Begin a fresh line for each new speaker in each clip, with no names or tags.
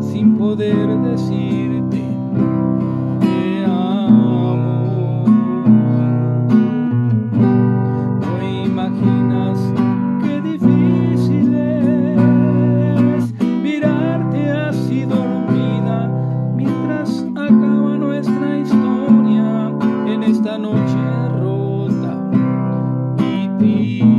sin poder decirte te amo. No imaginas qué difícil es mirarte así dormida mientras acaba nuestra historia en esta noche rota y ti.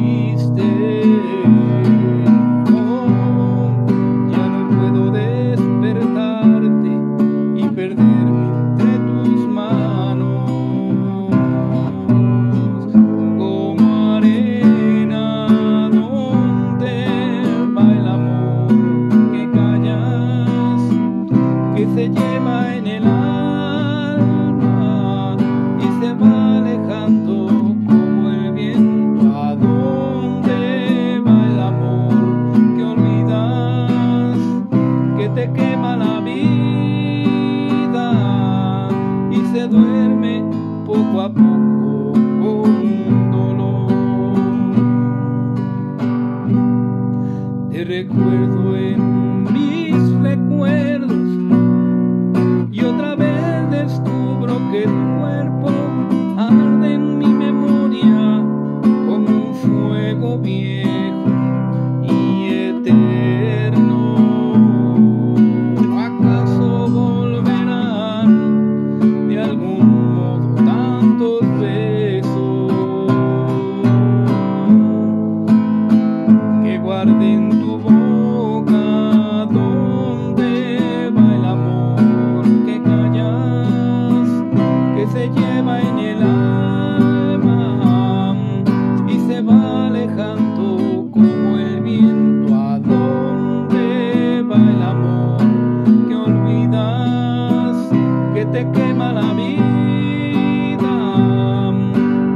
la vida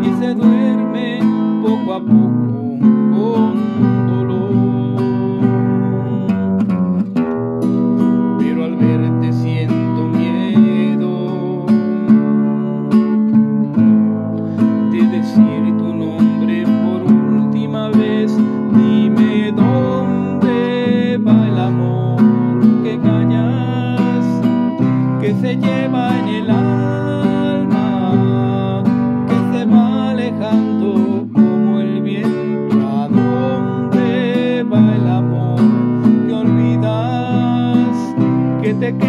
y se duerme poco a poco con dolor. Pero al verte siento miedo de decir tu nombre por última vez. Dime dónde va el amor que callas, que se lleva en el te